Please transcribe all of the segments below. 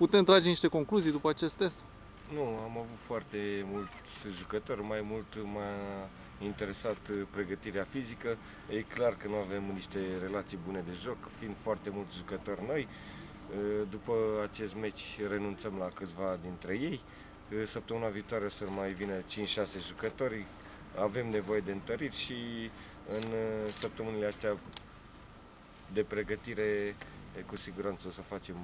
Putem trage niște concluzii după acest test? Nu, am avut foarte mulți jucători, mai mult m-a interesat pregătirea fizică. E clar că nu avem niște relații bune de joc, fiind foarte mulți jucători noi. După acest meci renunțăm la câțiva dintre ei. Săptămâna viitoare să mai vină 5-6 jucători. Avem nevoie de întăriri și în săptămânile astea de pregătire cu siguranță o să facem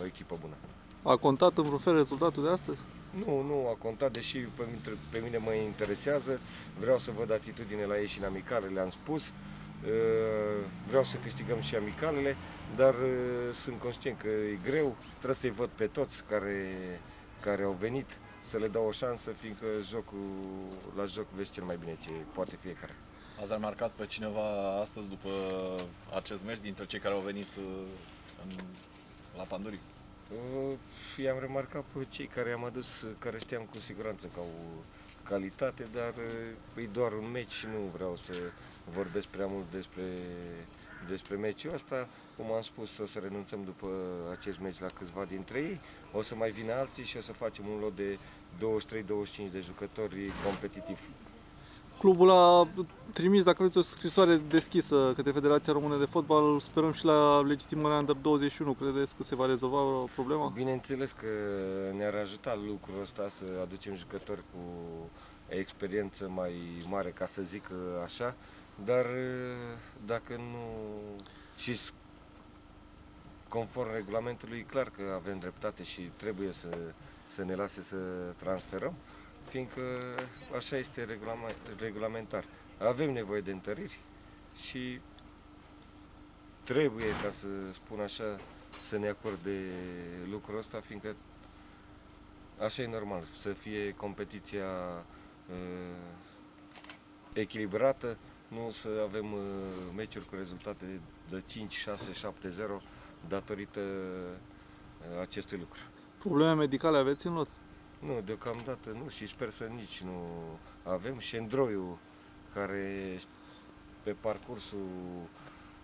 o echipă bună. A contat în vreun fel rezultatul de astăzi? Nu, nu a contat, deși pe mine, pe mine mă interesează. Vreau să văd atitudine la ei și în amicale, le-am spus. Uh, vreau să câștigăm și amicalele, dar uh, sunt conștient că e greu. Trebuie să-i văd pe toți care, care au venit, să le dau o șansă, fiindcă jocul, la joc vezi cel mai bine ce poate fiecare. Ați remarcat pe cineva astăzi după acest meci dintre cei care au venit uh, în, la Panduri? Uh, i-am remarcat pe cei care am adus, care știam cu siguranță că au calitate, dar uh, e doar un meci și nu vreau să vorbesc prea mult despre, despre meciul ăsta. Cum am spus, o să renunțăm după acest meci la câțiva dintre ei. O să mai vină alții și o să facem un lot de 23-25 de jucători competitivi. Clubul a trimis, dacă vreți, o scrisoare deschisă către Federația Română de Fotbal. Sperăm și la legitimarea Under 21. Credeți că se va rezolva problema? Bineînțeles că ne-ar ajuta lucrul ăsta să aducem jucători cu experiență mai mare, ca să zic așa, dar dacă nu... și conform regulamentului, e clar că avem dreptate și trebuie să, să ne lase să transferăm fiindcă așa este regulamentar. Avem nevoie de întăriri și trebuie, ca să spun așa, să ne acorde lucrul ăsta, fiindcă așa e normal, să fie competiția uh, echilibrată, nu să avem uh, meciuri cu rezultate de 5, 6, 7, 0 datorită uh, acestui lucru. Probleme medicale aveți în lot? Nu, deocamdată nu și sper să nici nu avem. Și Androiu, care pe parcursul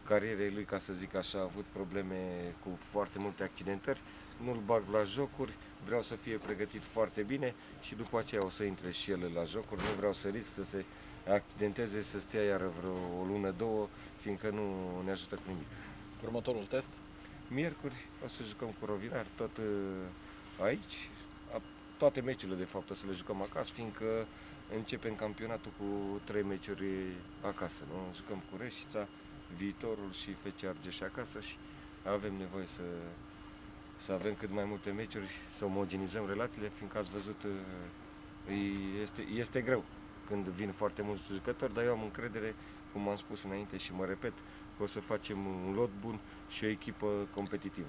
carierei lui, ca să zic așa, a avut probleme cu foarte multe accidentări, nu-l bag la jocuri, vreau să fie pregătit foarte bine și după aceea o să intre și el la jocuri, nu vreau să risc să se accidenteze, să stea iar vreo o lună, două, fiindcă nu ne ajută cu nimic. Următorul test? Miercuri o să jucăm cu Rovinar, tot uh, aici, toate meciurile de fapt o să le jucăm acasă, fiindcă începem campionatul cu trei meciuri acasă, nu? Jucăm cu Reșița, Viitorul și FC Argeș acasă și avem nevoie să, să avem cât mai multe meciuri, să omogenizăm relațiile, fiindcă ați văzut, este, este greu când vin foarte mulți jucători, dar eu am încredere, cum am spus înainte și mă repet, că o să facem un lot bun și o echipă competitivă.